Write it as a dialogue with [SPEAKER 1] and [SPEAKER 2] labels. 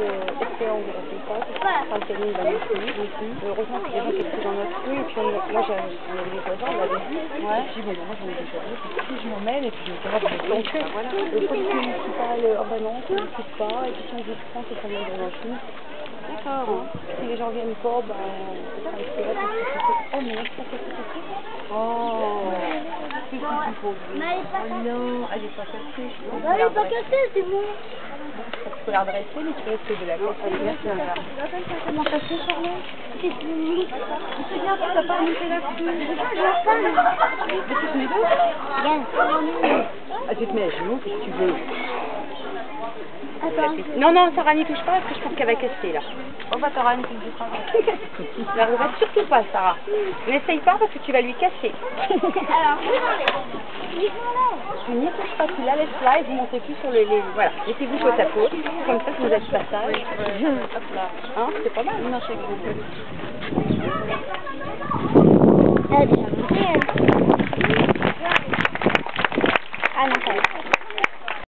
[SPEAKER 1] euh, excellent de résultat, que le nous suivre. Heureusement que les gens qui étaient dans notre rue, et puis moi avait des voisins, on l'avait.
[SPEAKER 2] Ouais.
[SPEAKER 1] Bon, moi j'en ai déjà vu, puis
[SPEAKER 2] Si je m'emmène et puis je vais
[SPEAKER 1] donc, voilà, le police municipal, euh, oh bah non, ça pas, et puis si on vous prend, c'est est dans. D'accord. Si les gens viennent pas, là, parce que c'est- Oh, mais là, c'est c'est
[SPEAKER 2] Oh, qu'est-ce Oh non, elle est pas cassée.
[SPEAKER 3] Bah, elle est pas cassée, c'est bon.
[SPEAKER 2] Tu peux la mais tu risques de la.
[SPEAKER 3] Comment ça fait, Charlotte C'est fini. C'est bien, t'as pas remonté là-dessus. La.
[SPEAKER 2] Mais tu te mets
[SPEAKER 3] Regarde.
[SPEAKER 2] Ah, tu te mets à genoux, si tu veux.
[SPEAKER 1] Non, non, Sarah n'y touche pas parce que je pense qu'elle va casser là.
[SPEAKER 2] On va t'aura une petite travail.
[SPEAKER 1] Ne regarde surtout pas, Sarah. N'essaye pas parce que tu vas lui casser.
[SPEAKER 3] Alors,
[SPEAKER 1] finir, je crois qu'il la laisse là et vous montez plus sur les... Voilà, mettez-vous sur ta côte, comme ça vous êtes passage. Hein, c'est pas mal.